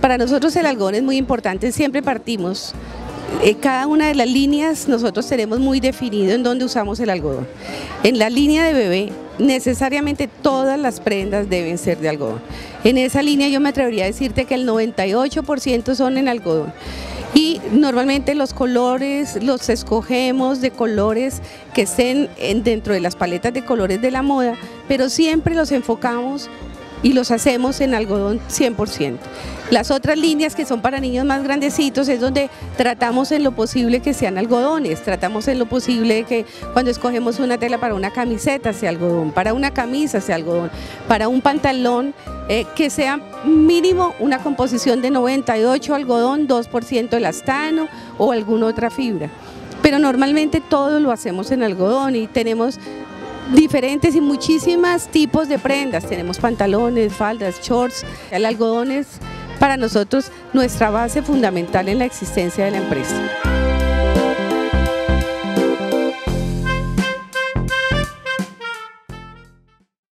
Para nosotros el algodón es muy importante, siempre partimos. Eh, cada una de las líneas nosotros tenemos muy definido en dónde usamos el algodón. En la línea de bebé, necesariamente todas las prendas deben ser de algodón. En esa línea yo me atrevería a decirte que el 98% son en algodón. Y normalmente los colores los escogemos de colores que estén dentro de las paletas de colores de la moda, pero siempre los enfocamos y los hacemos en algodón 100%. Las otras líneas que son para niños más grandecitos es donde tratamos en lo posible que sean algodones, tratamos en lo posible que cuando escogemos una tela para una camiseta sea algodón, para una camisa sea algodón, para un pantalón eh, que sea mínimo una composición de 98 algodón, 2% elastano o alguna otra fibra. Pero normalmente todo lo hacemos en algodón y tenemos diferentes y muchísimas tipos de prendas. Tenemos pantalones, faldas, shorts. El algodón es para nosotros nuestra base fundamental en la existencia de la empresa.